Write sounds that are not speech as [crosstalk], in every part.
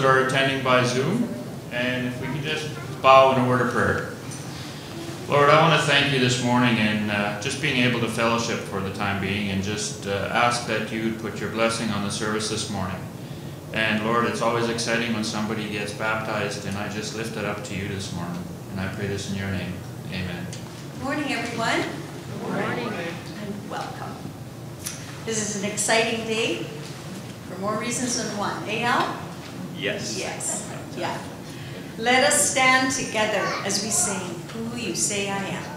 that are attending by Zoom. And if we could just bow in a word of prayer. Lord, I want to thank you this morning and uh, just being able to fellowship for the time being and just uh, ask that you would put your blessing on the service this morning. And Lord, it's always exciting when somebody gets baptized, and I just lift it up to you this morning. And I pray this in your name. Amen. Good morning, everyone. Good morning. And welcome. This is an exciting day for more reasons than one. Al? Yes. Yes. Yeah. Let us stand together as we sing, Who You Say I Am.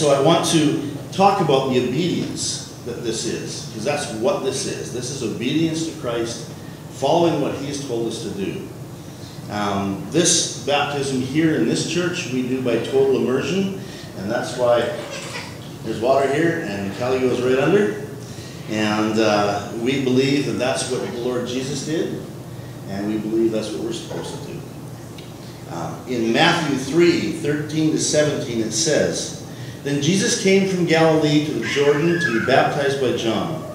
So I want to talk about the obedience that this is, because that's what this is. This is obedience to Christ, following what He has told us to do. Um, this baptism here in this church we do by total immersion, and that's why there's water here and Kelli goes right under. And uh, we believe that that's what the Lord Jesus did, and we believe that's what we're supposed to do. Uh, in Matthew 3 13 to 17, it says, Then Jesus came from Galilee to the Jordan to be baptized by John.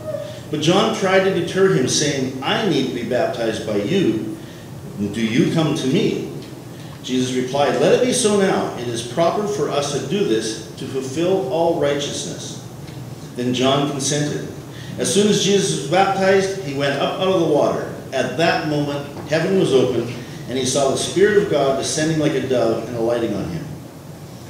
But John tried to deter him, saying, I need to be baptized by you. Do you come to me? Jesus replied, Let it be so now. It is proper for us to do this to fulfill all righteousness. Then John consented. As soon as Jesus was baptized, he went up out of the water. At that moment, heaven was opened, and he saw the Spirit of God descending like a dove and alighting on him.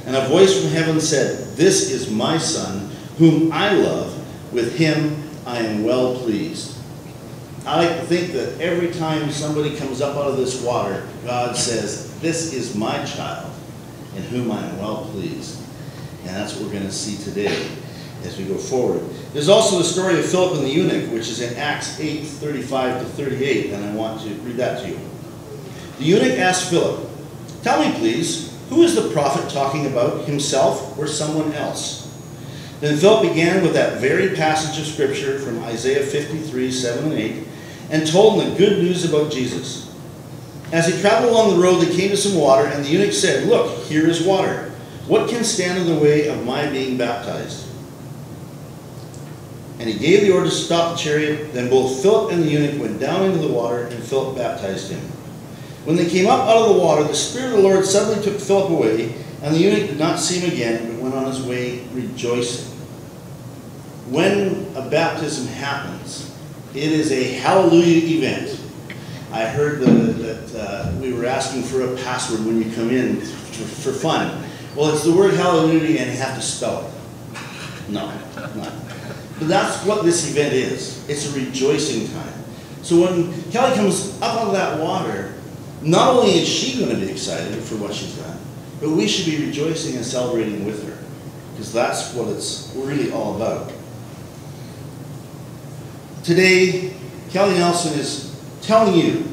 And a voice from heaven said, This is my Son, whom I love. With him I am well pleased. I like to think that every time somebody comes up out of this water, God says, This is my child, in whom I am well pleased. And that's what we're going to see today as we go forward. There's also the story of Philip and the eunuch, which is in Acts 8 35 to 38, and I want to read that to you. The eunuch asked Philip, Tell me, please, who is the prophet talking about, himself or someone else? Then Philip began with that very passage of Scripture from Isaiah 53 7 and 8, and told him the good news about Jesus. As he traveled along the road, they came to some water, and the eunuch said, Look, here is water. What can stand in the way of my being baptized? And he gave the order to stop the chariot. Then both Philip and the eunuch went down into the water, and Philip baptized him. When they came up out of the water, the Spirit of the Lord suddenly took Philip away, and the eunuch did not see him again, but went on his way rejoicing. When a baptism happens, it is a hallelujah event. I heard the, that uh, we were asking for a password when you come in for, for fun. Well, it's the word hallelujah, and you have to spell it. No, not. But that's what this event is. It's a rejoicing time. So when Kelli comes up out of that water, not only is she going to be excited for what she's done, but we should be rejoicing and celebrating with her. Because that's what it's really all about. Today, Kelli Nelson is telling you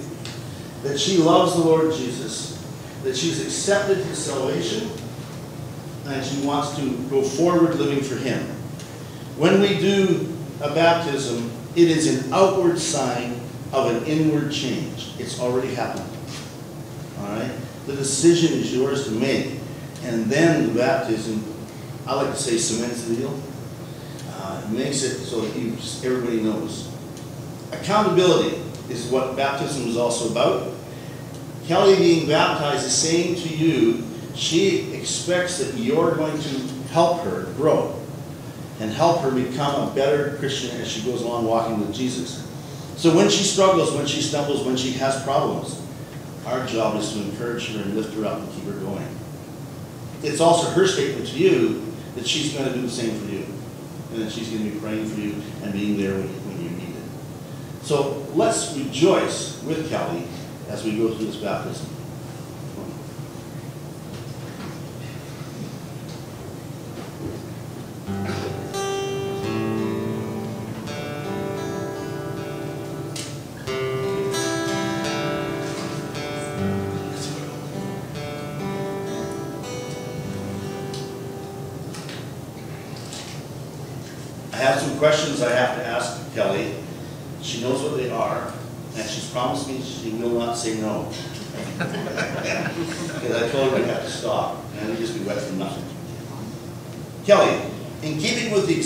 that she loves the Lord Jesus, that she's accepted his salvation, and she wants to go forward living for him. When we do a baptism, it is an outward sign of an inward change. It's already happened. All right? The decision is yours to make. And then the baptism, I like to say cements the deal. Uh, it makes it so that you, everybody knows. Accountability is what baptism is also about. Kelli being baptized is saying to you, she expects that you're going to help her grow and help her become a better Christian as she goes along walking with Jesus. So when she struggles, when she stumbles, when she has problems, our job is to encourage her and lift her up and keep her going. It's also her statement to you that she's going to do the same for you. And that she's going to be praying for you and being there when, when you need it. So let's rejoice with Kelli as we go through this baptism.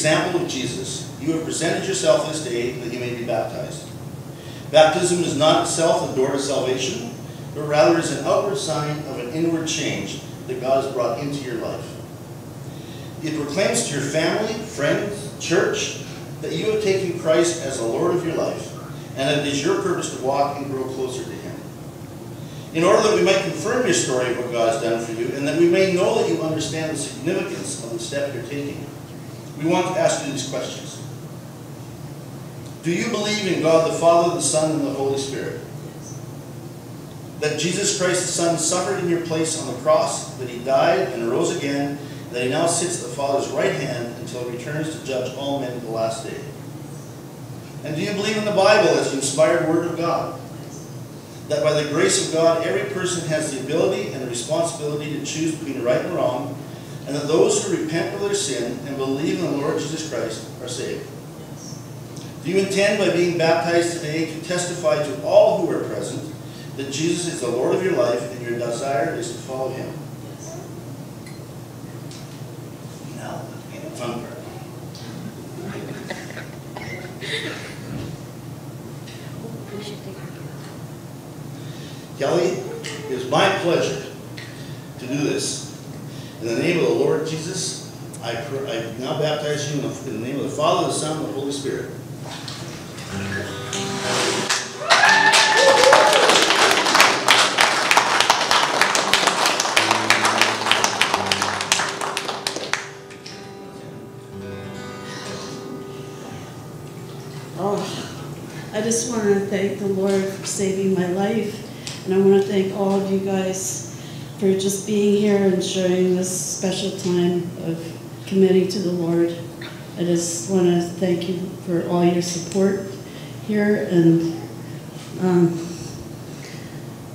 Example of Jesus, you have presented yourself this day that you may be baptized. Baptism is not itself the door to salvation, but rather is an outward sign of an inward change that God has brought into your life. It proclaims to your family, friends, church, that you have taken Christ as the Lord of your life, and that it is your purpose to walk and grow closer to Him. In order that we might confirm your story of what God has done for you, and that we may know that you understand the significance of the step you're taking, we want to ask you these questions. Do you believe in God the Father, the Son, and the Holy Spirit? That Jesus Christ the Son suffered in your place on the cross, that He died and rose again, that He now sits at the Father's right hand until He returns to judge all men at the last day? And do you believe in the Bible as the inspired Word of God? That by the grace of God, every person has the ability and the responsibility to choose between right and wrong, and that those who repent of their sin and believe in the Lord Jesus Christ are saved? Do you intend by being baptized today to testify to all who are present that Jesus is the Lord of your life and your desire is to follow him? Now, the fun part. [laughs] Kelli, it is my pleasure to do this. In the name of the Lord Jesus, I I now baptize you in the name of the Father, the Son, and the Holy Spirit. Oh, I just want to thank the Lord for saving my life. And I want to thank all of you guys for just being here and sharing this special time of committing to the Lord. I just want to thank you for all your support here and um,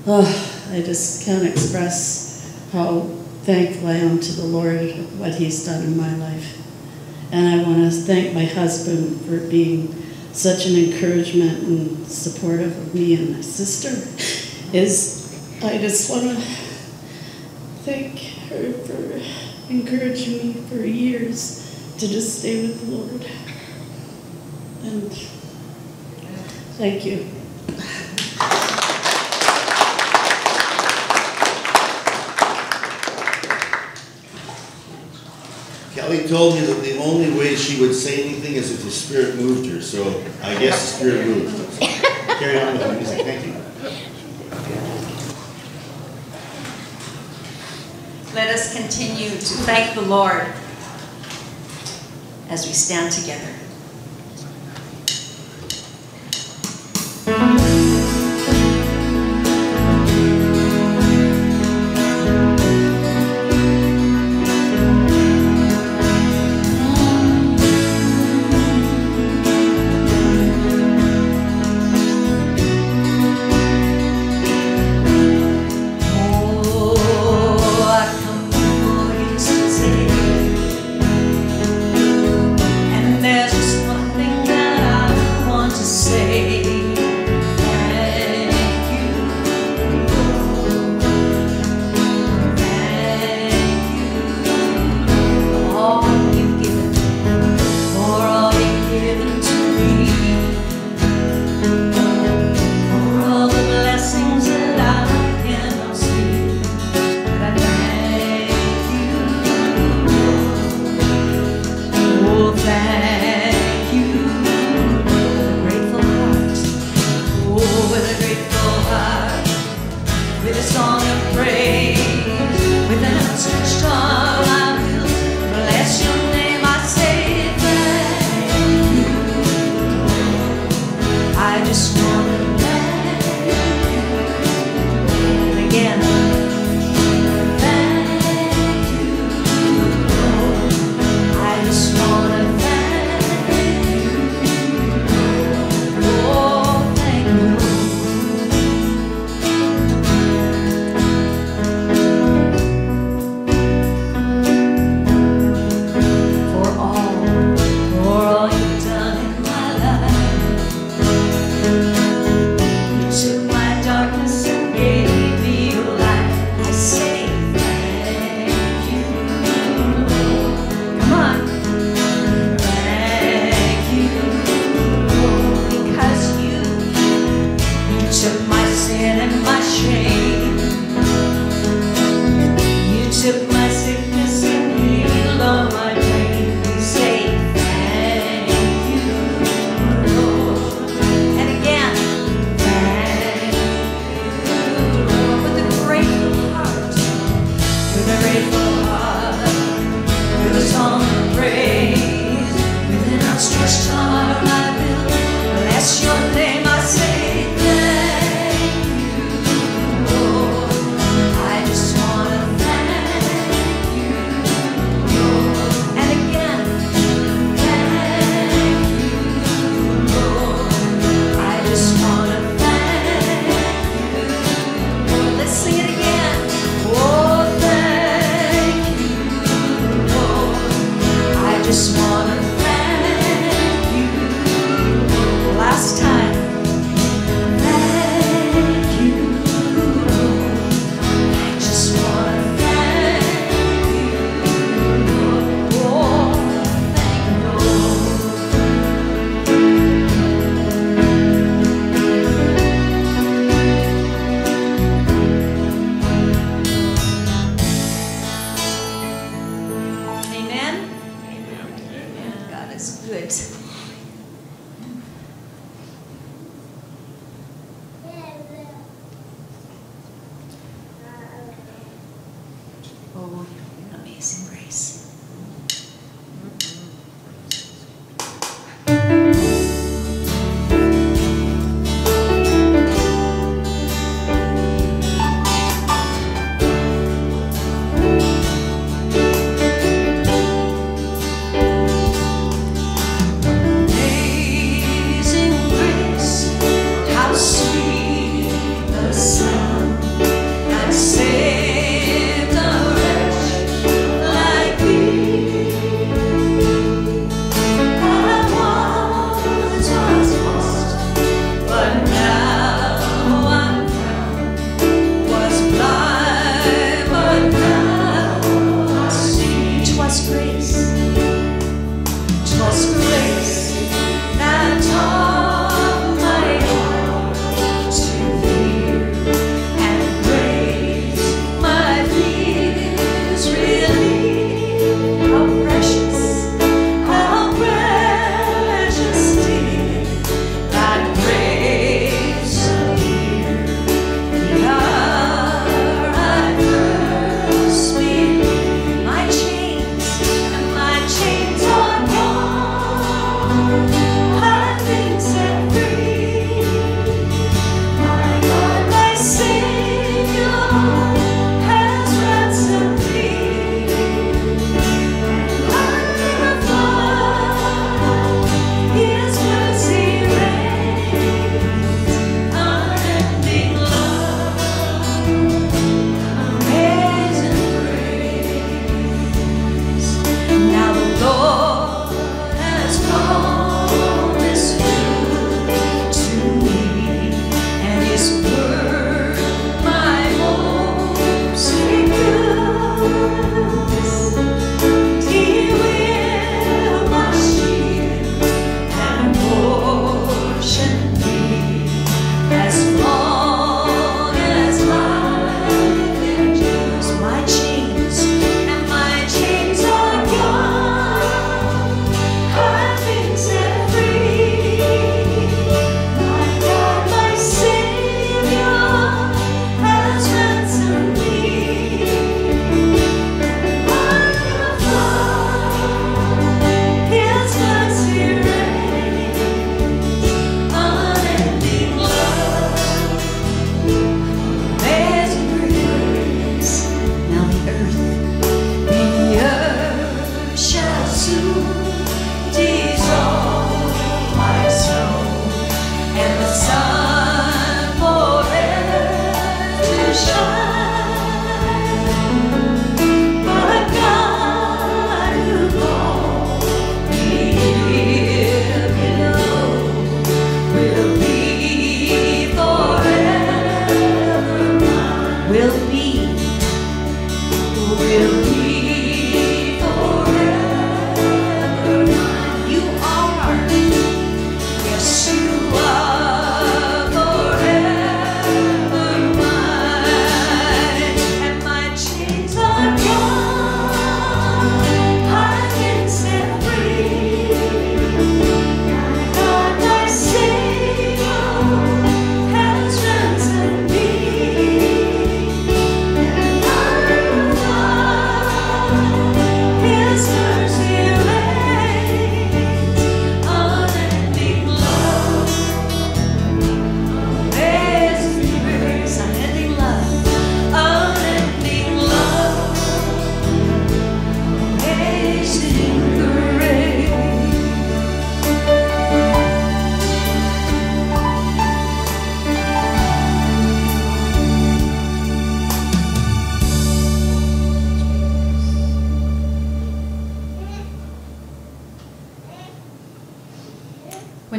oh, I just can't express how thankful I am to the Lord of what He's done in my life. And I want to thank my husband for being such an encouragement and supportive of me and my sister. Is I just want to thank her for encouraging me for years to just stay with the Lord. And thank you. Kelli told me that the only way she would say anything is if the Spirit moved her, so I guess the Spirit moved. Carry on with the music, thank you. Let us continue to thank the Lord as we stand together. You, Lord.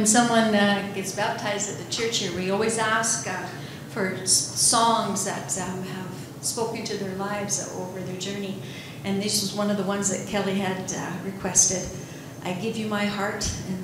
when someone uh, gets baptized at the church here, we always ask uh, for songs that um, have spoken to their lives over their journey. And this was one of the ones that Kelli had uh, requested. I give you my heart, and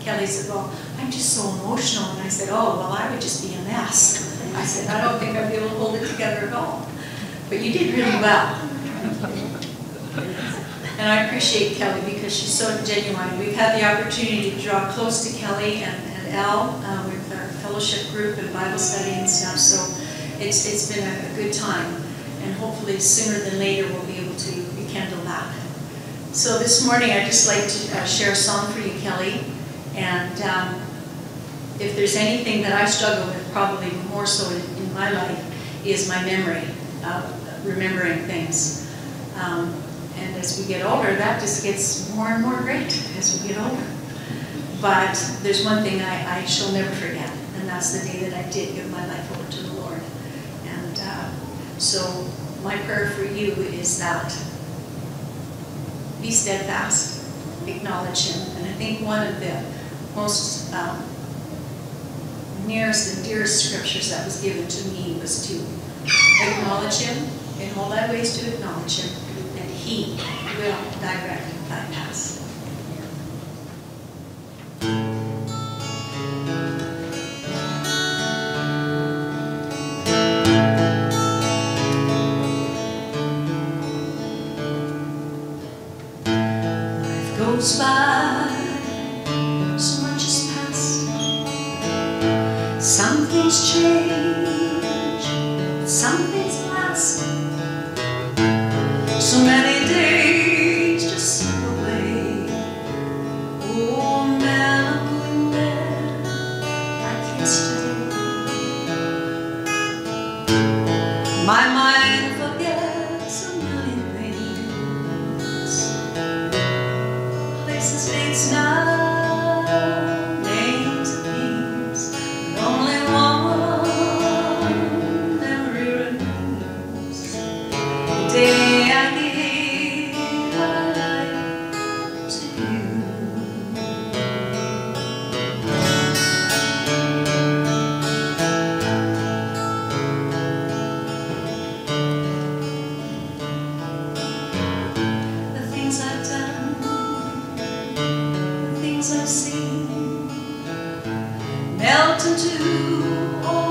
Kelli said, well, I'm just so emotional. And I said, oh, well, I would just be a mess. I said, I don't think I'd be able to hold it together at all. But you did really well. And I appreciate Kelli because she's so genuine. We've had the opportunity to draw close to Kelli and, and Al uh, with our fellowship group and Bible study and stuff. So it's, it's been a, a good time. And hopefully sooner than later we'll be able to rekindle that. So this morning I'd just like to uh, share a song for you, Kelli. And um, if there's anything that I struggle with, probably more so in, in my life, is my memory, of remembering things. Um, and as we get older, that just gets more and more great as we get older. But there's one thing I, I shall never forget, and that's the day that I did give my life over to the Lord. And uh, so my prayer for you is that be steadfast, acknowledge Him. And I think one of the most um, nearest and dearest scriptures that was given to me was to acknowledge Him, in all thy ways to acknowledge Him, and He will direct thy paths. Melt into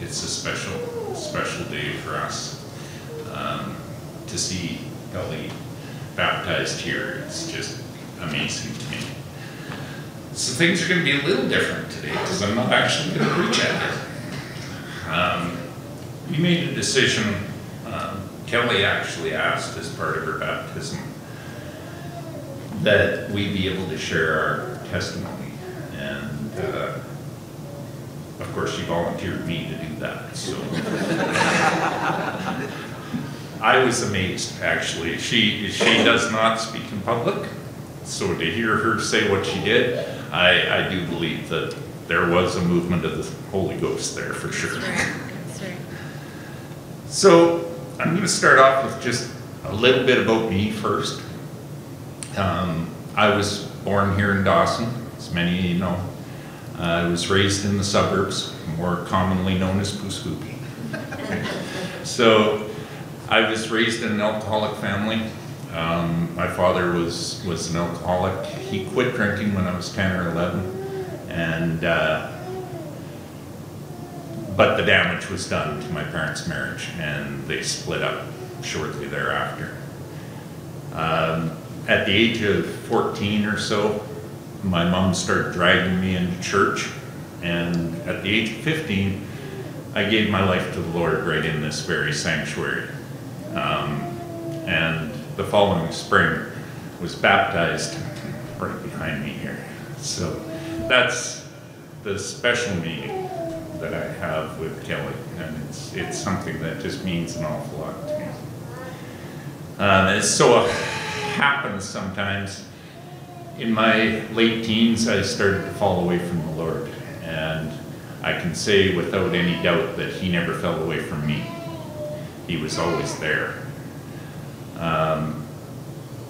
it's a special, special day for us. Um, to see Ellie baptized here, it's just amazing to me. So things are gonna be a little different today, because I'm not actually gonna preach at it. Um, we made a decision, um, Kelli actually asked as part of her baptism, that we be able to share our testimony. And, uh, of course, she volunteered me to do that, so. I was amazed, actually. She, she does not speak in public, so to hear her say what she did, I, I do believe that there was a movement of the Holy Ghost there, for sure. That's right. So I'm going to start off with just a little bit about me first. Um, I was born here in Dawson, as many of you know. I was raised in the suburbs, more commonly known as Pouce Coupe. [laughs] So I was raised in an alcoholic family. Um, my father was, was an alcoholic. He quit drinking when I was 10 or 11. And uh, but the damage was done to my parents' marriage, and they split up shortly thereafter. Um, at the age of 14 or so, my mom started dragging me into church, and at the age of 15, I gave my life to the Lord right in this very sanctuary. Um, and the following spring, was baptized right behind me here. So that's the special meeting that I have with Kelli, and it's, it's something that just means an awful lot to me. Um, it so happens sometimes, in my late teens, I started to fall away from the Lord, and I can say without any doubt that He never fell away from me. He was always there. Um,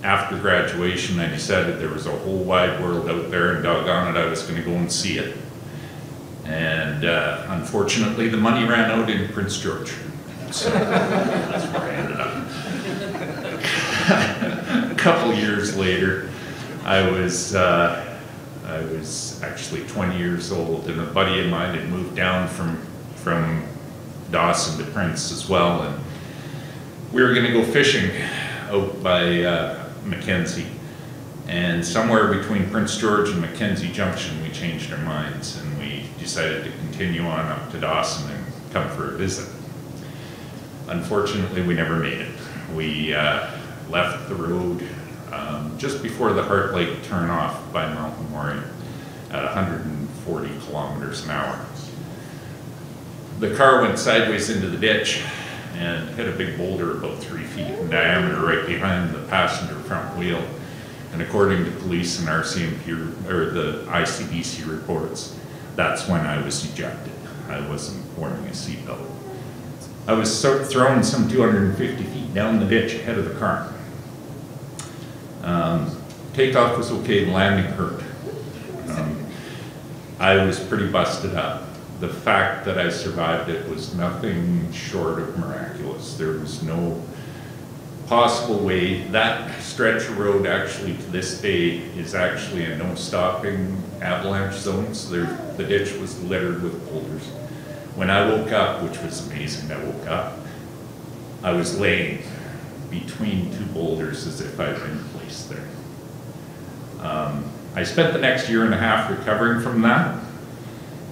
after graduation, I decided there was a whole wide world out there, and doggone it, I was gonna go and see it. And uh, unfortunately, the money ran out in Prince George. So that's where I ended up. [laughs] A couple years later, I was, uh, I was actually 20 years old, and a buddy of mine had moved down from, from Dawson to Prince as well, and we were gonna go fishing out by uh, Mackenzie. And somewhere between Prince George and Mackenzie Junction, we changed our minds and we decided to continue on up to Dawson and come for a visit. Unfortunately, we never made it. We uh, left the road um, just before the Heart Lake turn off by Mount Memorial at 140 kilometers an hour. The car went sideways into the ditch and hit a big boulder about three feet in diameter right behind the passenger front wheel. And according to police and RCMP, or the ICBC reports, that's when I was ejected. I wasn't wearing a seatbelt. I was thrown some 250 feet down the ditch ahead of the car. Um, Takeoff was okay, landing hurt. Um, I was pretty busted up. The fact that I survived it was nothing short of miraculous. There was no possible way. That stretch of road actually to this day is actually a no stopping avalanche zone. So there, the ditch was littered with boulders. When I woke up, which was amazing, I woke up, I was laying between two boulders as if I'd been there. Um, I spent the next year and a half recovering from that.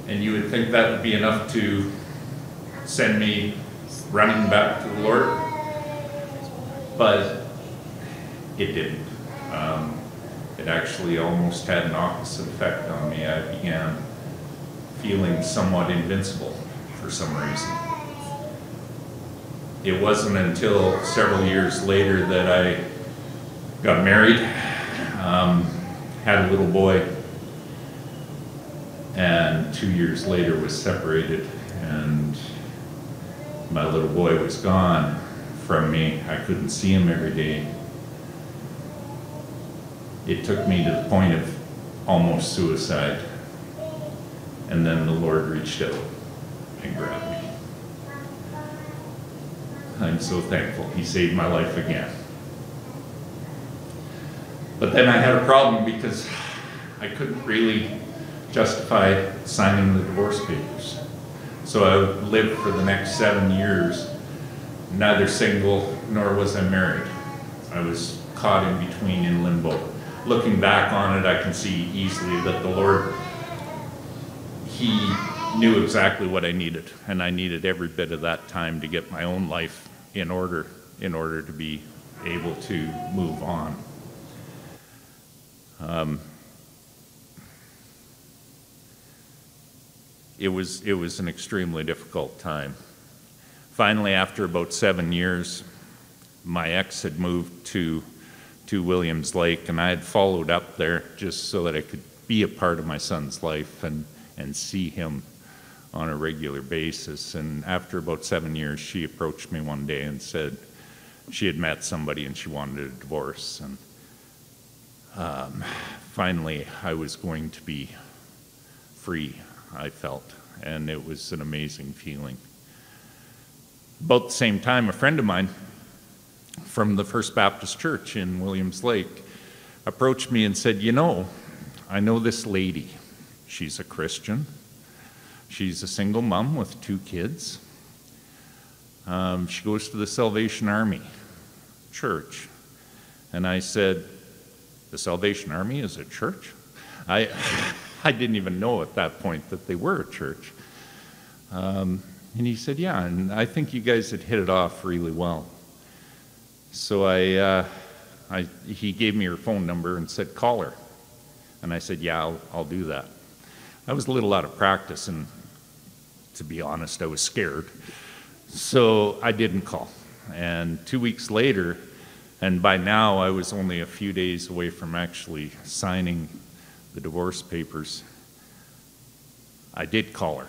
And you would think that would be enough to send me running back to the Lord. But it didn't. Um, it actually almost had an opposite effect on me. I began feeling somewhat invincible for some reason. It wasn't until several years later that I got married, um, had a little boy, and two years later was separated, and my little boy was gone from me. I couldn't see him every day. It took me to the point of almost suicide. And then the Lord reached out and grabbed me. I'm so thankful. He saved my life again. But then I had a problem because I couldn't really justify signing the divorce papers. So I lived for the next seven years, neither single nor was I married. I was caught in between in limbo. Looking back on it, I can see easily that the Lord, He knew exactly what I needed, and I needed every bit of that time to get my own life in order, in order to be able to move on. Um, it was it was an extremely difficult time. Finally, after about seven years, my ex had moved to to Williams Lake, and I had followed up there just so that I could be a part of my son's life and and see him on a regular basis. And after about seven years, she approached me one day and said she had met somebody and she wanted a divorce. And um, finally, I was going to be free, I felt, and it was an amazing feeling. About the same time, a friend of mine from the First Baptist Church in Williams Lake approached me and said, You know, I know this lady. She's a Christian. She's a single mom with two kids. Um, she goes to the Salvation Army church. And I said, The Salvation Army is a church? I, [laughs] I didn't even know at that point that they were a church. Um, and he said, Yeah, and I think you guys had hit it off really well. So I, uh, I, he gave me her phone number and said, Call her. And I said, Yeah, I'll, I'll do that. I was a little out of practice, and to be honest, I was scared. So I didn't call. And two weeks later, and by now I was only a few days away from actually signing the divorce papers, I did call her.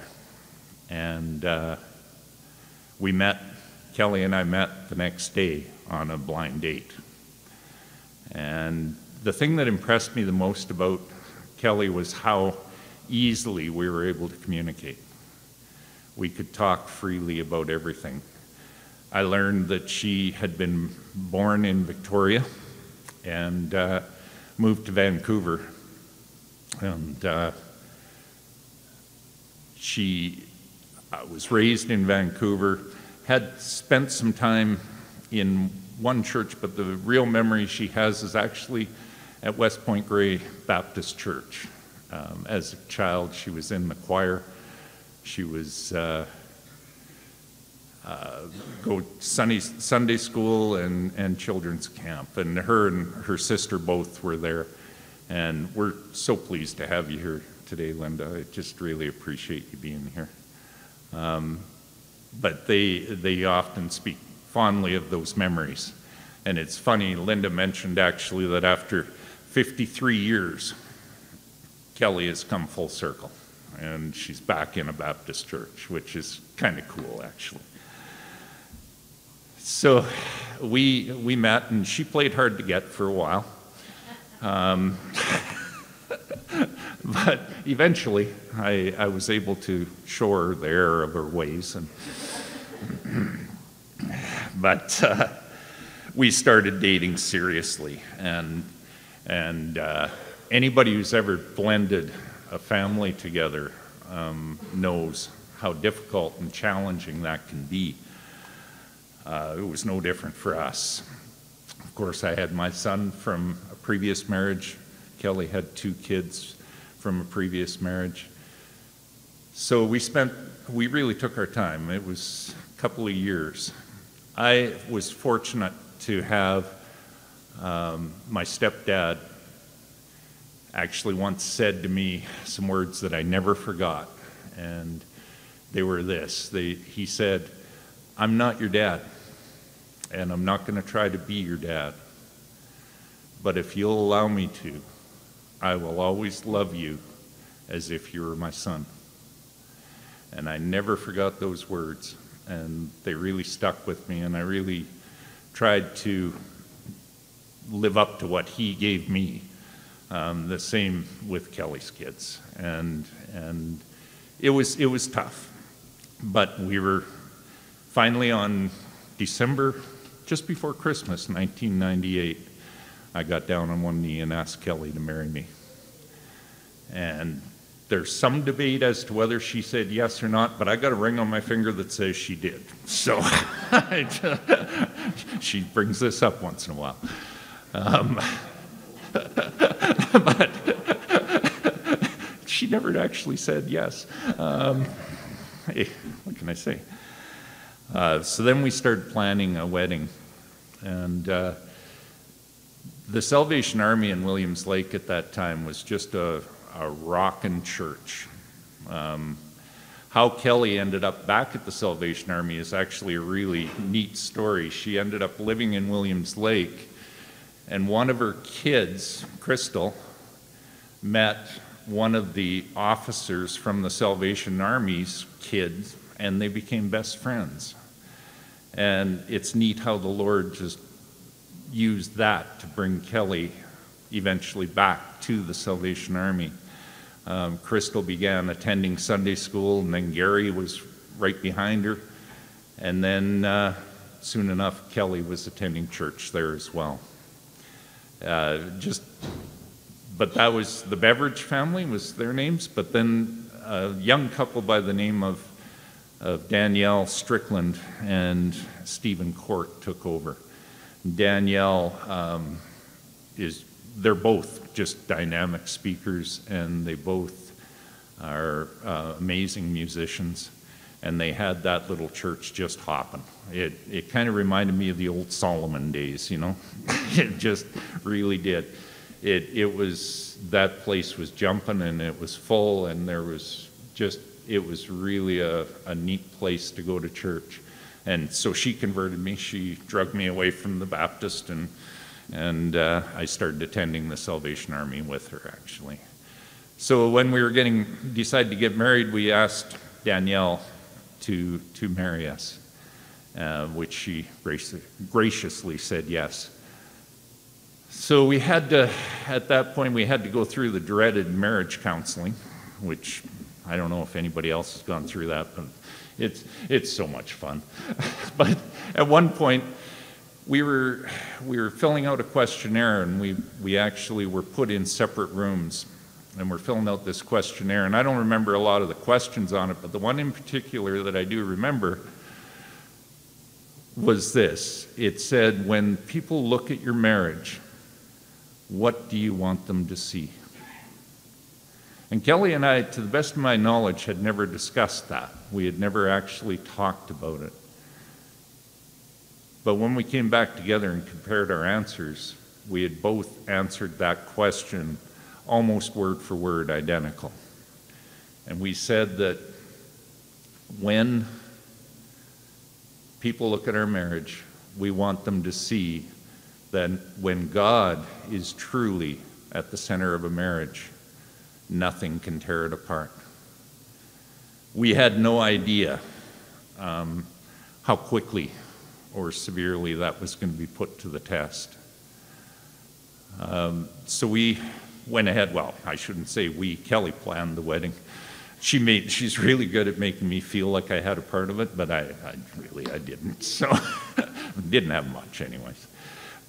And uh, we met, Kelli and I met the next day on a blind date. And the thing that impressed me the most about Kelli was how easily we were able to communicate. We could talk freely about everything. I learned that she had been born in Victoria and uh, moved to Vancouver. And uh, she uh, was raised in Vancouver, had spent some time in one church, but the real memory she has is actually at West Point Grey Baptist Church. Um, as a child, she was in the choir. She was uh, uh, go Sunday, Sunday school and, and children's camp, and her and her sister both were there. And we're so pleased to have you here today, Linda. I just really appreciate you being here. Um, but they they often speak fondly of those memories. And it's funny, Linda mentioned actually that after 53 years, Kelli has come full circle and she's back in a Baptist church, which is kind of cool actually. So we, we met and she played hard to get for a while. Um, [laughs] but eventually I, I was able to show her the error of her ways. And [clears throat] but uh, we started dating seriously. And, and uh, anybody who's ever blended a family together um, knows how difficult and challenging that can be. Uh, it was no different for us. Of course, I had my son from a previous marriage. Kelli had two kids from a previous marriage. So we spent, we really took our time. It was a couple of years. I was fortunate to have um, my stepdad actually once said to me some words that I never forgot. And they were this they, He said, I'm not your dad, and I'm not going to try to be your dad. But if you'll allow me to, I will always love you as if you were my son. And I never forgot those words, and they really stuck with me, and I really tried to live up to what he gave me. Um, the same with Kelli's kids, and and it was it was tough, but we were finally on December just before Christmas, 1998. I got down on one knee and asked Kelli to marry me, and there's some debate as to whether she said yes or not, but I got a ring on my finger that says she did. So [laughs] she brings this up once in a while. Um, [laughs] but she never actually said yes. Um, hey, what can I say? Uh, so then we started planning a wedding. And uh, the Salvation Army in Williams Lake at that time was just a, a rockin' church. Um, how Kelli ended up back at the Salvation Army is actually a really neat story. She ended up living in Williams Lake, and one of her kids, Crystal, met one of the officers from the Salvation Army's kids, and they became best friends. And it's neat how the Lord just used that to bring Kelli eventually back to the Salvation Army. Um, Crystal began attending Sunday school, and then Gary was right behind her. And then uh, soon enough, Kelli was attending church there as well. Uh, just, but that was the Beveridge family was their names. But then a young couple by the name of of Danielle Strickland and Stephen Court took over. Danielle um, is, they're both just dynamic speakers and they both are uh, amazing musicians. And they had that little church just hopping. It, it kind of reminded me of the old Solomon days, you know? [laughs] it just really did. It, it was, that place was jumping and it was full and there was just it was really a, a neat place to go to church. And so she converted me. She drugged me away from the Baptist, and, and uh, I started attending the Salvation Army with her, actually. So when we were getting decided to get married, we asked Danielle to, to marry us, uh, which she graci- graciously said yes. So we had to, at that point, we had to go through the dreaded marriage counseling, which I don't know if anybody else has gone through that, but it's, it's so much fun. [laughs] but at one point, we were, we were filling out a questionnaire, and we, we actually were put in separate rooms. And we're filling out this questionnaire, and I don't remember a lot of the questions on it, but the one in particular that I do remember was this it said, When people look at your marriage, what do you want them to see? And Kelli and I, to the best of my knowledge, had never discussed that. We had never actually talked about it. But when we came back together and compared our answers, we had both answered that question almost word for word identical. And we said that when people look at our marriage, we want them to see that when God is truly at the center of a marriage, nothing can tear it apart. We had no idea um, how quickly or severely that was going to be put to the test. Um, so we went ahead. Well, I shouldn't say we. Kelli planned the wedding. She made. She's really good at making me feel like I had a part of it, but I, I really I didn't. [laughs] So didn't have much, anyways.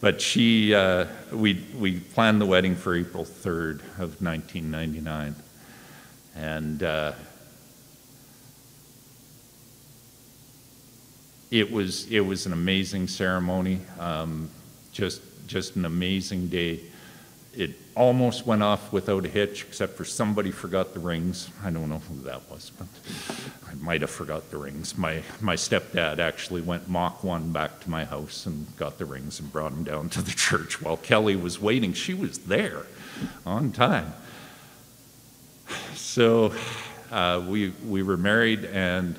But she, uh, we, we planned the wedding for April 3rd of 1999. And uh, it, was, it was an amazing ceremony, um, just, just an amazing day. It almost went off without a hitch, except for somebody forgot the rings. I don't know who that was, but I might have forgot the rings. My, my stepdad actually went Mach 1 back to my house and got the rings and brought them down to the church while Kelli was waiting. She was there on time. So uh, we, we were married, and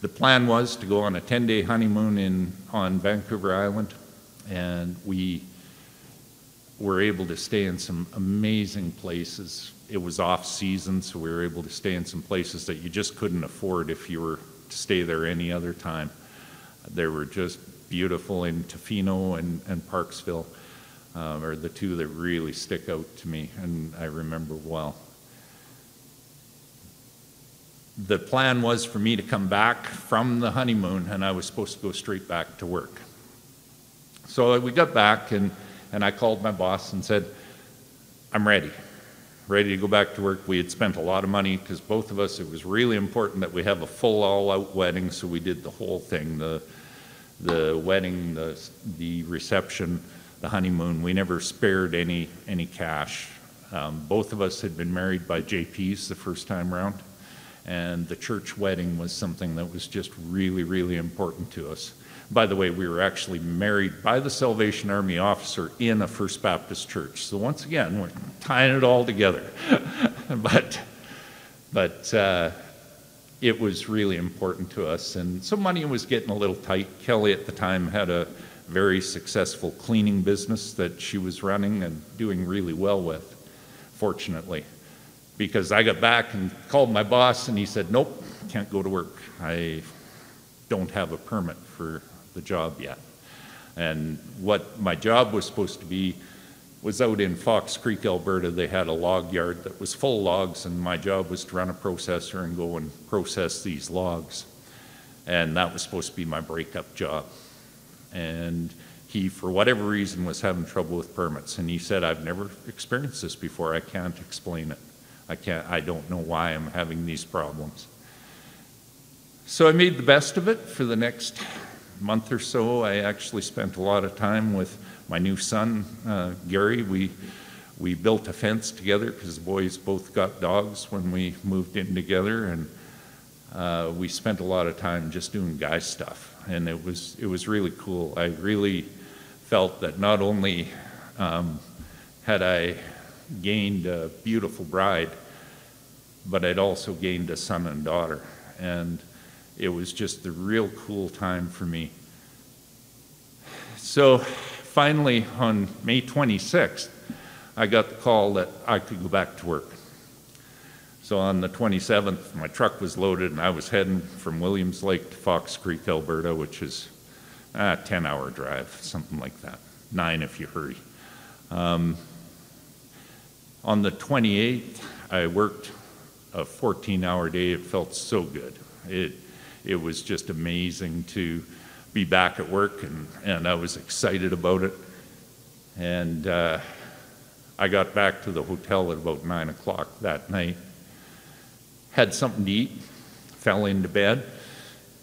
the plan was to go on a 10 day honeymoon in, on Vancouver Island, and we were able to stay in some amazing places. It was off season, so we were able to stay in some places that you just couldn't afford if you were to stay there any other time. They were just beautiful in Tofino and, and Parksville uh, are the two that really stick out to me and I remember well. The plan was for me to come back from the honeymoon and I was supposed to go straight back to work. So we got back and, and I called my boss and said, I'm ready, ready to go back to work. We had spent a lot of money because both of us, it was really important that we have a full all-out wedding, so we did the whole thing, the, the wedding, the, the reception, the honeymoon. We never spared any, any cash. Um, both of us had been married by JPs the first time around, and the church wedding was something that was just really, really important to us. By the way, we were actually married by the Salvation Army officer in a First Baptist church. So once again, we're tying it all together. [laughs] but but uh, it was really important to us. And so money was getting a little tight. Kelli at the time had a very successful cleaning business that she was running and doing really well with, fortunately. Because I got back and called my boss, and he said, Nope, can't go to work. I don't have a permit for the job yet. And what my job was supposed to be was out in Fox Creek, Alberta. They had a log yard that was full of logs, and my job was to run a processor and go and process these logs. And that was supposed to be my breakup job. And he, for whatever reason, was having trouble with permits. And he said, I've never experienced this before. I can't explain it. I can't, I don't know why I'm having these problems. So I made the best of it for the next month or so. I actually spent a lot of time with my new son, uh, Gary. We, we built a fence together because the boys both got dogs when we moved in together. And uh, we spent a lot of time just doing guy stuff. And it was, it was really cool. I really felt that not only um, had I gained a beautiful bride, but I'd also gained a son and daughter. And it was just a real cool time for me. So finally, on May 26th, I got the call that I could go back to work. So on the 27th, my truck was loaded and I was heading from Williams Lake to Fox Creek, Alberta, which is a 10 hour drive, something like that, nine if you hurry. Um, on the 28th, I worked a 14 hour day. It felt so good. It, it was just amazing to be back at work, and, and I was excited about it. And uh, I got back to the hotel at about 9 o'clock that night, had something to eat, fell into bed,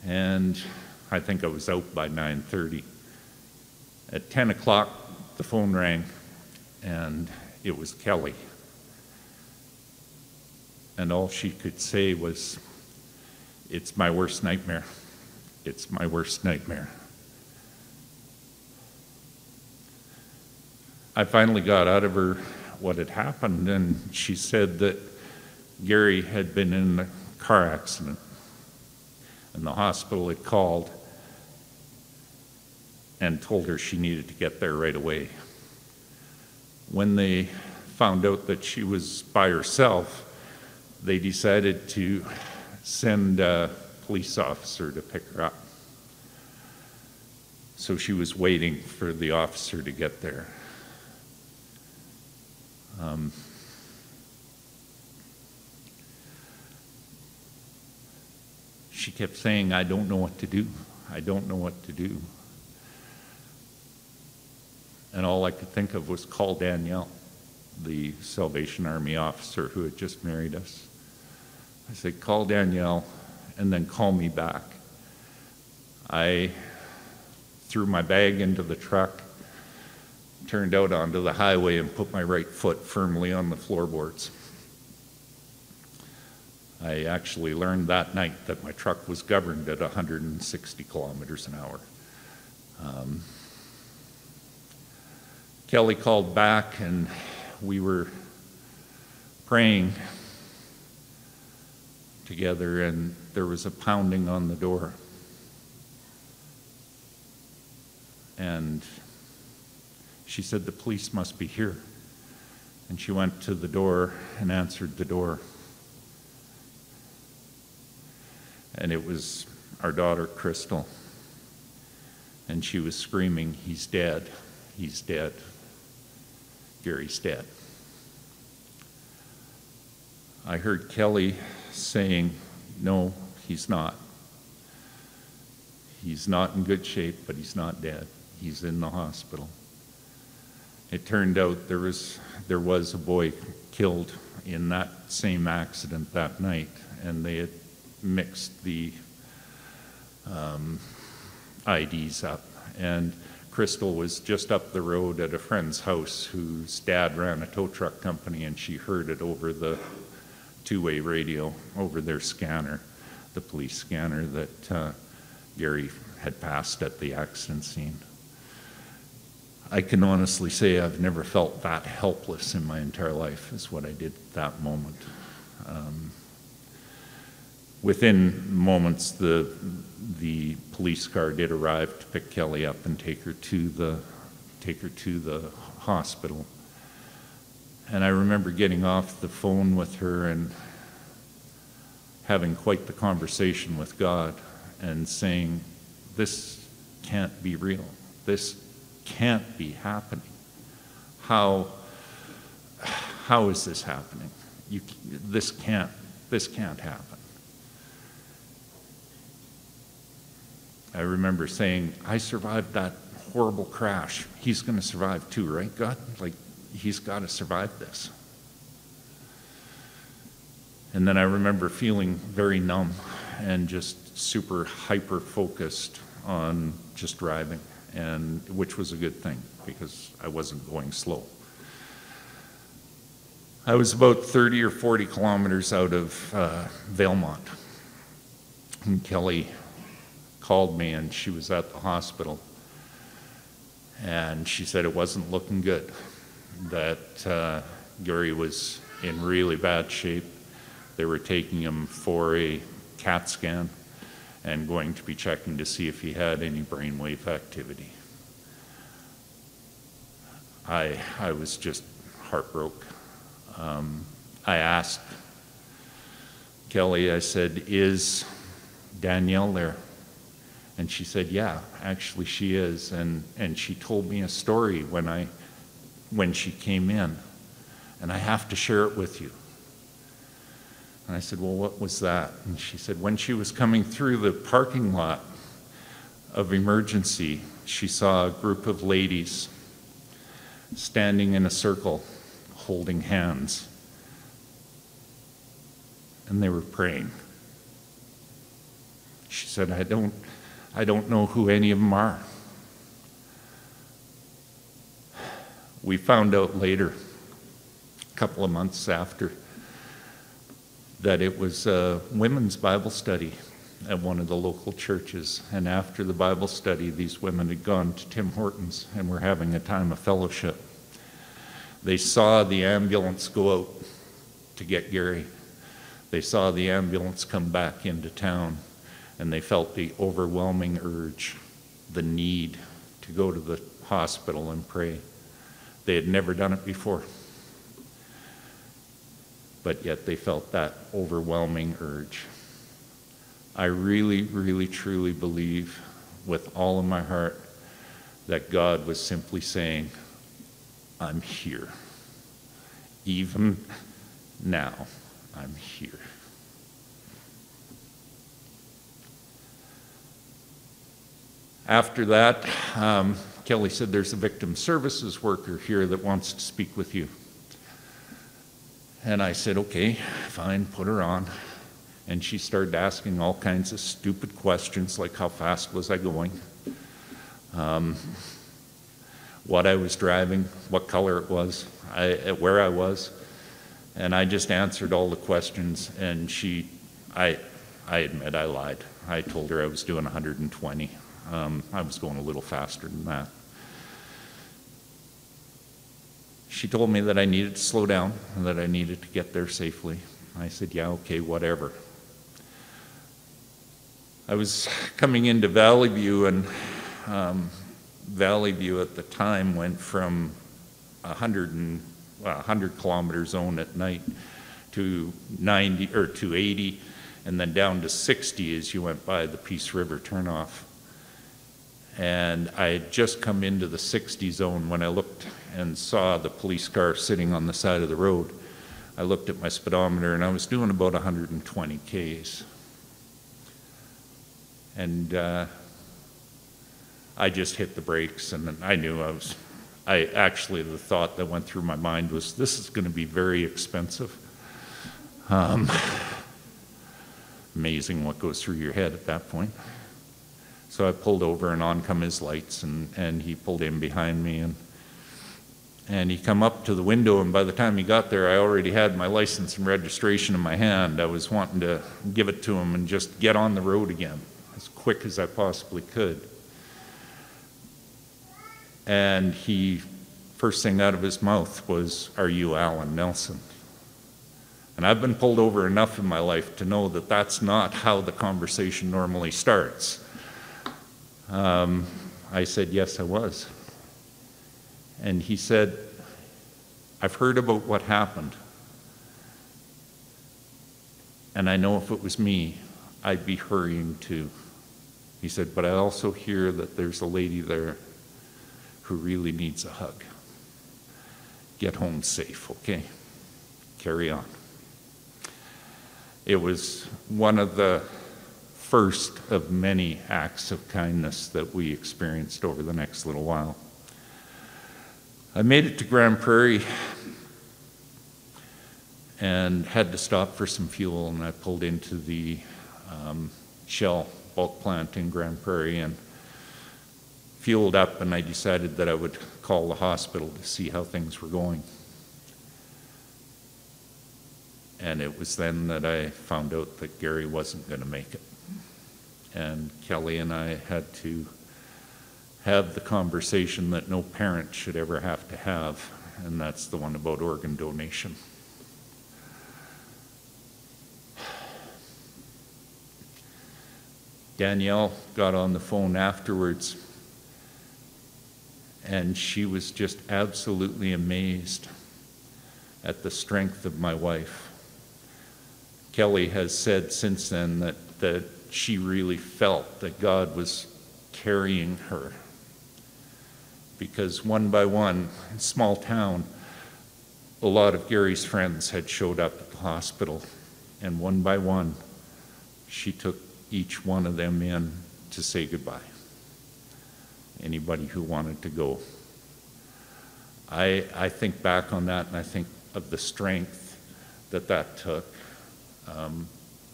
and I think I was out by 9.30. At 10 o'clock, the phone rang, and it was Kelli. And all she could say was, it's my worst nightmare. It's my worst nightmare. I finally got out of her what had happened, and she said that Gary had been in a car accident, and the hospital had called and told her she needed to get there right away. When they found out that she was by herself, they decided to send a police officer to pick her up. So she was waiting for the officer to get there. Um, she kept saying, I don't know what to do. I don't know what to do. And all I could think of was call Danielle, the Salvation Army officer who had just married us. I said, call Danielle and then call me back. I threw my bag into the truck, turned out onto the highway, and put my right foot firmly on the floorboards. I actually learned that night that my truck was governed at 160 kilometers an hour. Um, Kelli called back, and we were praying together, and there was a pounding on the door. And She said, The police must be here. And she went to the door and answered the door. And it was our daughter, Crystal. And she was screaming, He's dead. He's dead. Gary's dead. I heard Kelli saying, No, he's not. He's not in good shape, but he's not dead. He's in the hospital. It turned out there was, there was a boy killed in that same accident that night, and they had mixed the um, IDs up. And Crystal was just up the road at a friend's house whose dad ran a tow truck company, and she heard it over the two-way radio, over their scanner, the police scanner, that uh, Gary had passed at the accident scene. I can honestly say I've never felt that helpless in my entire life as what I did at that moment. Um, within moments, the the police car did arrive to pick Kelli up and take her to the take her to the hospital. And I remember getting off the phone with her and having quite the conversation with God and saying, This can't be real. This can't be happening. How, how is this happening? You, this, can't, this can't happen. I remember saying, I survived that horrible crash. He's going to survive too, right, God? Like, he's got to survive this. And then I remember feeling very numb and just super hyper focused on just driving, and which was a good thing because I wasn't going slow. I was about 30 or 40 kilometers out of uh. And Kelli called me, and she was at the hospital. And she said it wasn't looking good, that uh, Gary was in really bad shape. They were taking him for a CAT scan and going to be checking to see if he had any brainwave activity. I, I was just heartbroken. Um, I asked Kelli, I said, Is Danielle there? And she said, Yeah, actually she is. And, and she told me a story when, I, when she came in, and I have to share it with you. And I said, Well, what was that? And she said, When she was coming through the parking lot of emergency, she saw a group of ladies standing in a circle holding hands. And they were praying. She said, I don't, I don't know who any of them are. We found out later, a couple of months after, that it was a women's Bible study at one of the local churches. And after the Bible study, these women had gone to Tim Hortons and were having a time of fellowship. They saw the ambulance go out to get Gary. They saw the ambulance come back into town, and they felt the overwhelming urge, the need to go to the hospital and pray. They had never done it before but yet they felt that overwhelming urge. I really, really, truly believe with all of my heart that God was simply saying, I'm here. Even now, I'm here. After that, um, Kelli said, There's a victim services worker here that wants to speak with you. And I said, okay, fine, put her on. And she started asking all kinds of stupid questions, like how fast was I going, um, what I was driving, what color it was, I, where I was. And I just answered all the questions, and she, I, I admit I lied. I told her I was doing 120. Um, I was going a little faster than that. She told me that I needed to slow down and that I needed to get there safely. I said, Yeah, okay, whatever. I was coming into Valleyview and um, Valleyview at the time went from 100 and, well, 100 kilometer zone at night to 90, or to 80, and then down to 60 as you went by the Peace River turnoff. And I had just come into the 60 zone when I looked and saw the police car sitting on the side of the road. I looked at my speedometer and I was doing about 120 Ks. And uh, I just hit the brakes and I knew I was, I actually, the thought that went through my mind was, this is going to be very expensive. Um, [laughs] amazing what goes through your head at that point. So I pulled over and on come his lights and, and he pulled in behind me and and he come up to the window and by the time he got there I already had my license and registration in my hand. I was wanting to give it to him and just get on the road again as quick as I possibly could. And he first thing out of his mouth was, "Are you Allen Nelson?" And I've been pulled over enough in my life to know that that's not how the conversation normally starts. Um, I said, Yes, I was. And he said, I've heard about what happened. And I know if it was me, I'd be hurrying too. He said, But I also hear that there's a lady there who really needs a hug. Get home safe, okay? Carry on. It was one of the first of many acts of kindness that we experienced over the next little while. I made it to Grande Prairie and had to stop for some fuel, and I pulled into the um, Shell bulk plant in Grande Prairie and fueled up, and I decided that I would call the hospital to see how things were going. And it was then that I found out that Gary wasn't going to make it. And Kelli and I had to have the conversation that no parent should ever have to have, and that's the one about organ donation. Danielle got on the phone afterwards, and she was just absolutely amazed at the strength of my wife. Kelli has said since then that, that she really felt that God was carrying her. Because one by one, in small town, a lot of Gary's friends had showed up at the hospital, and one by one, she took each one of them in to say goodbye. Anybody who wanted to go. I, I think back on that and I think of the strength that that took. Um,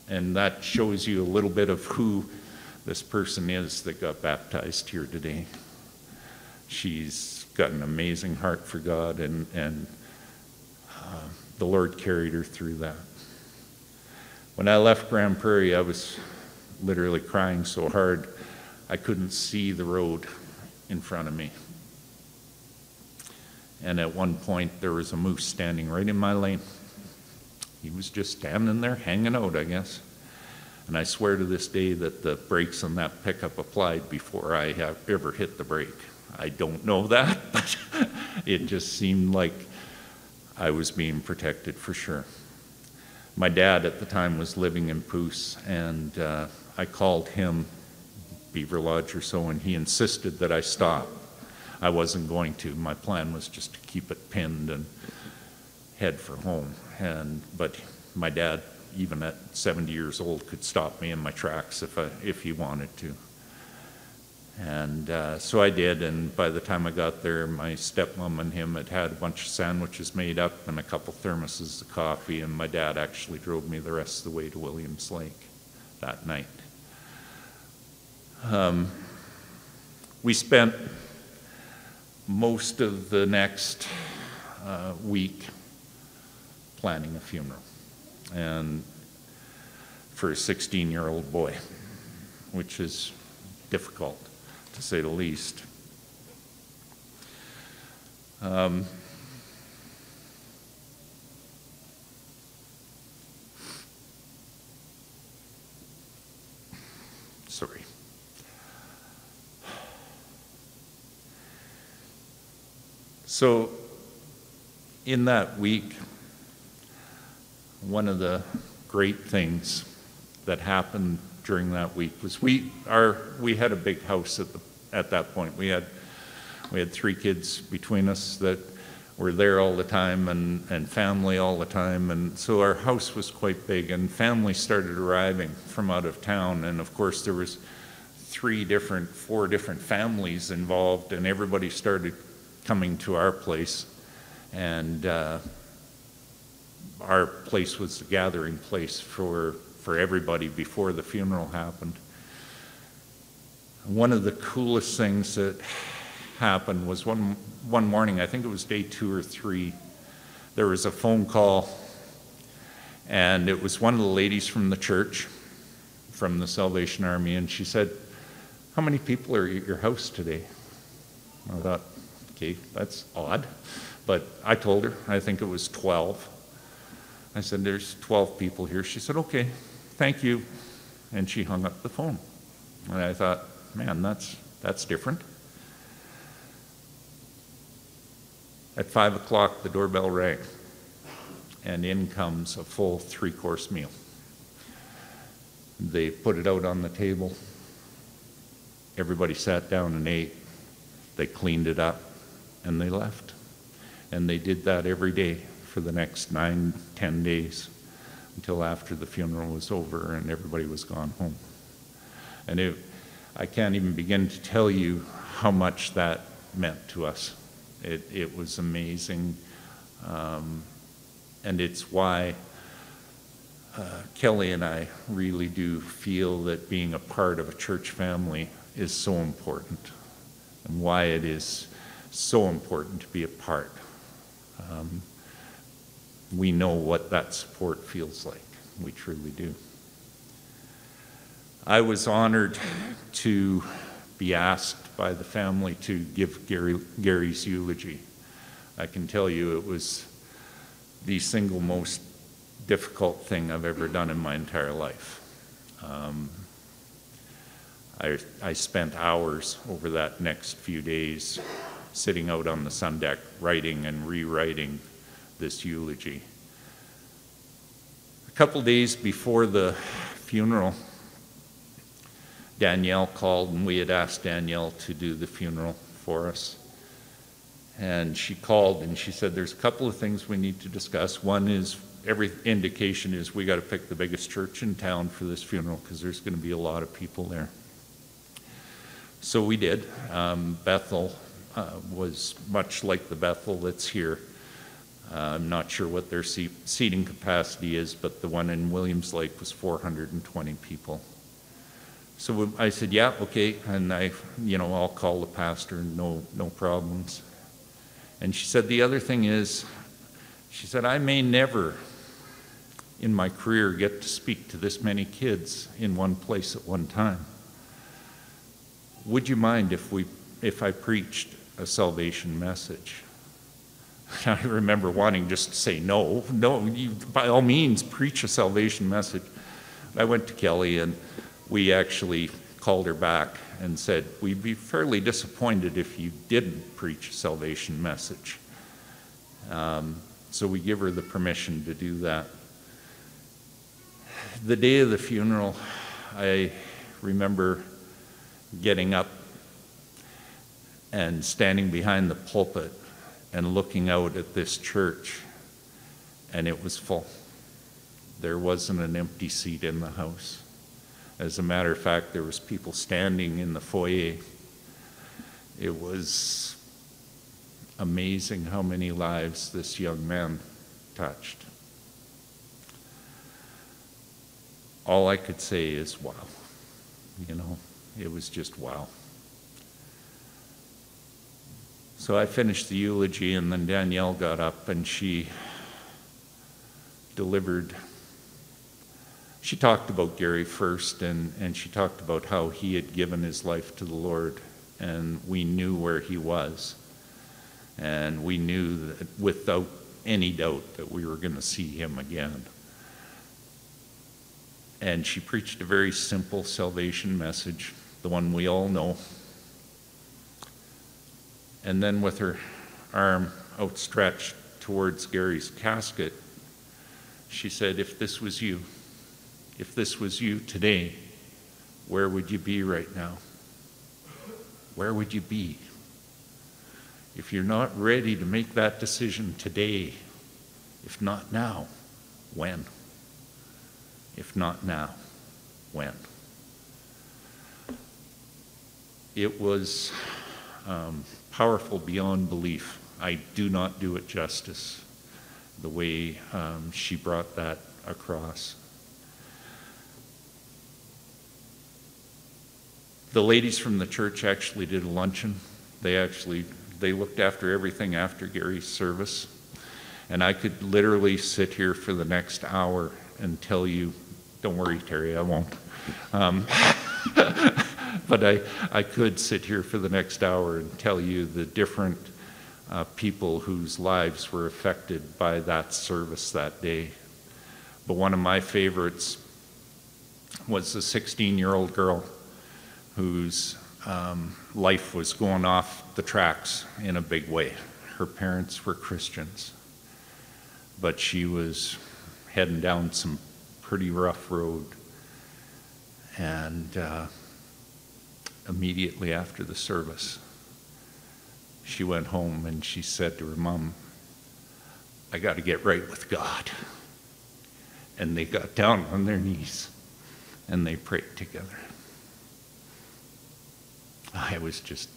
and that shows you a little bit of who this person is that got baptized here today. She's got an amazing heart for God, and, and uh, the Lord carried her through that. When I left Grande Prairie, I was literally crying so hard I couldn't see the road in front of me. And at one point, there was a moose standing right in my lane. He was just standing there, hanging out, I guess. And I swear to this day that the brakes on that pickup applied before I have ever hit the brake. I don't know that, [laughs] but it just seemed like I was being protected for sure. My dad at the time was living in Pouce, and uh, I called him Beaverlodge or so, and he insisted that I stop. I wasn't going to. My plan was just to keep it pinned and head for home. And but my dad, even at 70 years old, could stop me in my tracks if I, if he wanted to. And uh, so I did. And by the time I got there, my stepmom and him had had a bunch of sandwiches made up and a couple thermoses of coffee. And my dad actually drove me the rest of the way to Williams Lake that night. Um, we spent most of the next uh, week planning a funeral. And for a 16 year old boy which is difficult to say the least. Um, sorry. So, in that week, one of the great things that happened during that week was we our we had a big house at the at that point. We had we had three kids between us that were there all the time and, and family all the time. And so our house was quite big and family started arriving from out of town. And of course there was three different four different families involved and everybody started coming to our place. And uh, our place was the gathering place for, for everybody before the funeral happened. One of the coolest things that happened was one, one morning, I think it was day two or three, there was a phone call, and it was one of the ladies from the church, from the Salvation Army, and she said, How many people are at your house today? I thought, okay, that's odd. But I told her, I think it was 12. I said, There's 12 people here. She said, Okay, thank you. And she hung up the phone. And I thought, Man, that's, that's different. At 5 o'clock, the doorbell rang, and in comes a full three course meal. They put it out on the table. Everybody sat down and ate. They cleaned it up, and they left. And they did that every day for the next nine, ten days until after the funeral was over and everybody was gone home. And it, I can't even begin to tell you how much that meant to us. It, it was amazing. Um, and it's why uh, Kelli and I really do feel that being a part of a church family is so important and why it is so important to be a part. Um, we know what that support feels like. We truly do. I was honored to be asked by the family to give Gary, Gary's eulogy. I can tell you it was the single most difficult thing I've ever done in my entire life. Um, I, I spent hours over that next few days sitting out on the sun deck writing and rewriting this eulogy. A couple days before the funeral, Danielle called and we had asked Danielle to do the funeral for us. And she called and she said, There's a couple of things we need to discuss. One is every indication is we got to pick the biggest church in town for this funeral because there's going to be a lot of people there. So we did. Um, Bethel uh, was much like the Bethel that's here. Uh, I'm not sure what their seat, seating capacity is, but the one in Williams Lake was 420 people. So I said, yeah, okay, and I, you know, I'll call the pastor, no, no problems. And she said, the other thing is, she said, I may never in my career get to speak to this many kids in one place at one time. Would you mind if we, if I preached a salvation message? [laughs] I remember wanting just to say no, no, you, by all means, preach a salvation message. I went to Kelli and we actually called her back and said, We'd be fairly disappointed if you didn't preach a salvation message. Um, so we give her the permission to do that. The day of the funeral, I remember getting up and standing behind the pulpit and looking out at this church, and it was full. There wasn't an empty seat in the house. As a matter of fact, there was people standing in the foyer. It was amazing how many lives this young man touched. All I could say is, wow. You know, it was just wow. So I finished the eulogy, and then Danielle got up and she delivered. She talked about Gary first, and, and she talked about how he had given his life to the Lord, and we knew where he was. And we knew that without any doubt that we were going to see him again. And she preached a very simple salvation message, the one we all know. And then with her arm outstretched towards Gary's casket, she said, If this was you, if this was you today, where would you be right now? Where would you be? If you're not ready to make that decision today, if not now, when? If not now, when? It was um, powerful beyond belief. I do not do it justice the way um, she brought that across. The ladies from the church actually did a luncheon. They actually they looked after everything after Gary's service. And I could literally sit here for the next hour and tell you, don't worry, Terry, I won't. Um, [laughs] but I, I could sit here for the next hour and tell you the different uh, people whose lives were affected by that service that day. But one of my favorites was a 16 year old girl whose um, life was going off the tracks in a big way. Her parents were Christians, but she was heading down some pretty rough road. And uh, immediately after the service, she went home and she said to her mom, I got to get right with God. And they got down on their knees and they prayed together. I was just,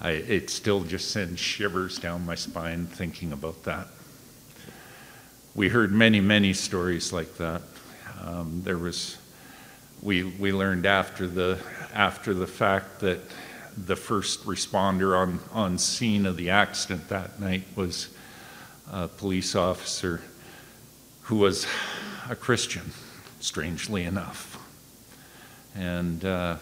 I, it still just sends shivers down my spine thinking about that. We heard many, many stories like that. Um, there was, we, we learned after the, after the fact that the first responder on, on scene of the accident that night was a police officer who was a Christian, strangely enough. And uh,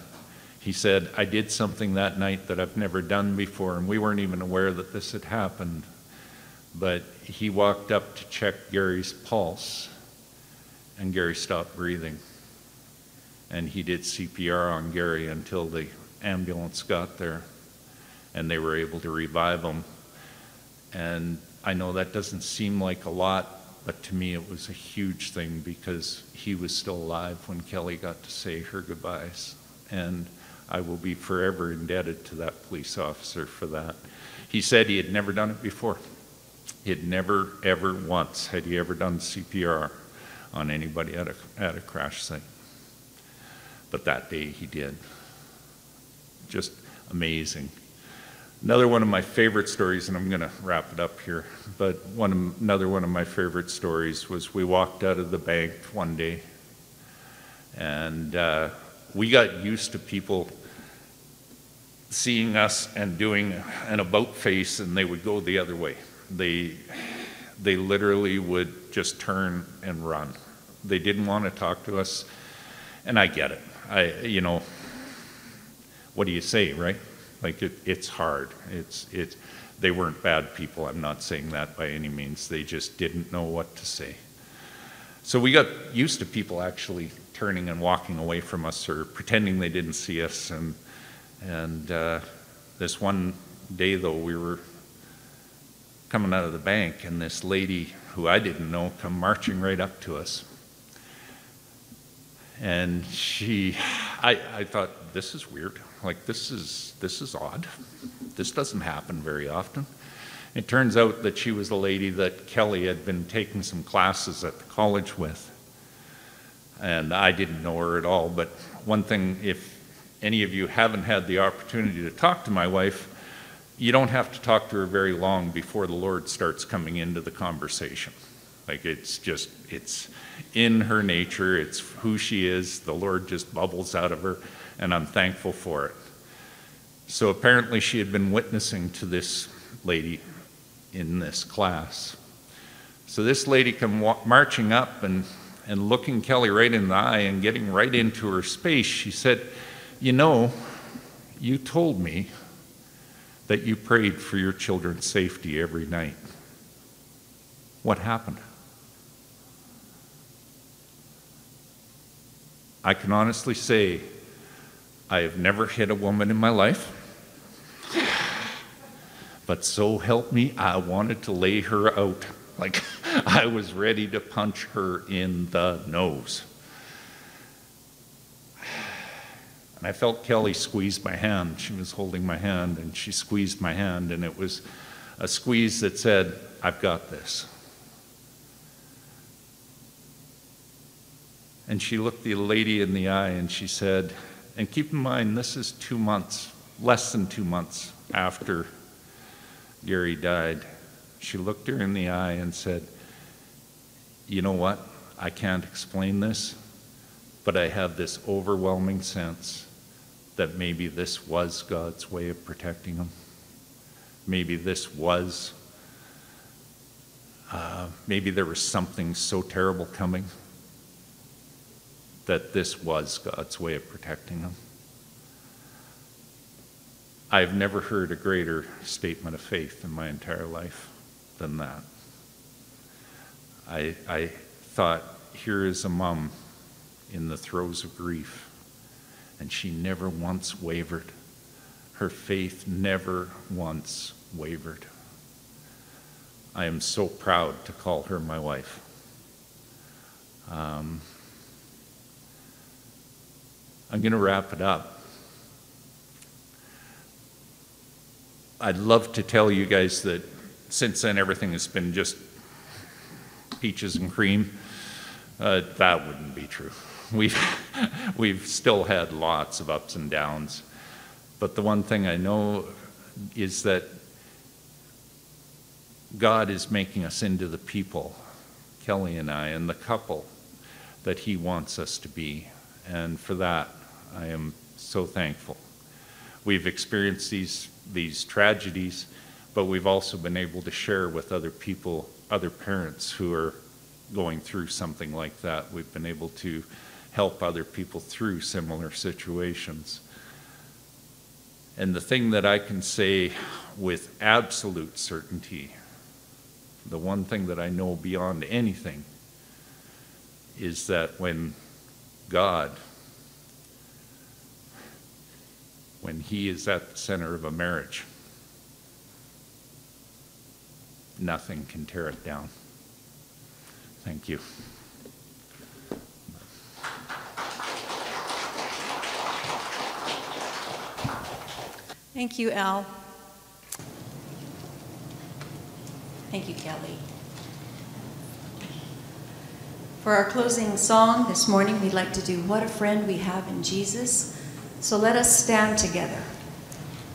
he said, I did something that night that I've never done before, and we weren't even aware that this had happened. But he walked up to check Gary's pulse, and Gary stopped breathing. And he did CPR on Gary until the ambulance got there and they were able to revive him. And I know that doesn't seem like a lot, but to me it was a huge thing because he was still alive when Kelli got to say her goodbyes. And I will be forever indebted to that police officer for that. He said he had never done it before. He had never, ever once had he ever done CPR on anybody at a, at a crash site. But that day he did. Just amazing. Another one of my favorite stories, and I'm going to wrap it up here, but one another one of my favorite stories was we walked out of the bank one day, and uh, we got used to people seeing us and doing an about face, and they would go the other way. They, they literally would just turn and run. They didn't want to talk to us, and I get it. I, you know, what do you say, right? Like it, it's hard. It's it's they weren't bad people. I'm not saying that by any means. They just didn't know what to say. So we got used to people actually turning and walking away from us or pretending they didn't see us. And and uh, this one day though, we were coming out of the bank, and this lady who I didn't know come marching right up to us. And she, I, I thought, this is weird. Like, this is, this is odd. This doesn't happen very often. It turns out that she was a lady that Kelli had been taking some classes at the college with. And I didn't know her at all. But one thing, if any of you haven't had the opportunity to talk to my wife, you don't have to talk to her very long before the Lord starts coming into the conversation. Like it's just, it's in her nature, it's who she is. The Lord just bubbles out of her, and I'm thankful for it. So apparently, she had been witnessing to this lady in this class. So this lady come wa- marching up and, and looking Kelli right in the eye and getting right into her space. She said, You know, you told me that you prayed for your children's safety every night. What happened? I can honestly say I have never hit a woman in my life, But so help me, I wanted to lay her out. Like [laughs] I was ready to punch her in the nose. And I felt Kelli squeeze my hand. She was holding my hand and she squeezed my hand, and it was a squeeze that said, I've got this. And she looked the lady in the eye and she said, and keep in mind, this is two months, less than two months after Gary died. She looked her in the eye and said, You know what? I can't explain this, but I have this overwhelming sense that maybe this was God's way of protecting him. Maybe this was, uh, maybe there was something so terrible coming that this was God's way of protecting them. I've never heard a greater statement of faith in my entire life than that. I, I thought, here is a mom in the throes of grief, and she never once wavered. Her faith never once wavered. I am so proud to call her my wife. Um, I'm going to wrap it up. I'd love to tell you guys that since then everything has been just peaches and cream. Uh, that wouldn't be true. We've, [laughs] we've still had lots of ups and downs. But the one thing I know is that God is making us into the people, Kelli and I, and the couple that He wants us to be. And for that, I am so thankful. We've experienced these, these tragedies, but we've also been able to share with other people, other parents who are going through something like that. We've been able to help other people through similar situations. And the thing that I can say with absolute certainty, the one thing that I know beyond anything, is that when God, when He is at the center of a marriage, nothing can tear it down. Thank you. Thank you, Al. Thank you, Kelli. For our closing song this morning, we'd like to do What a Friend We Have in Jesus. So let us stand together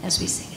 as we sing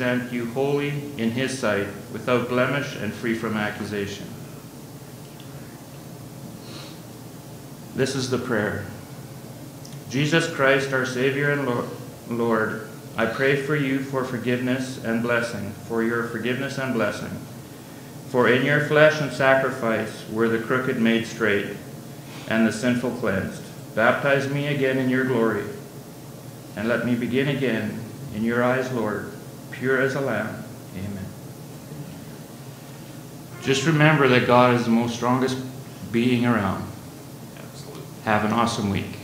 present you holy in his sight, without blemish and free from accusation. This is the prayer. Jesus Christ, our Savior and Lord, Lord, I pray for you for forgiveness and blessing, for your forgiveness and blessing. For in your flesh and sacrifice were the crooked made straight, and the sinful cleansed. Baptize me again in your glory, and let me begin again in your eyes, Lord, pure as a lamb. Amen. Just remember that God is the most strongest being around. Absolutely. Have an awesome week.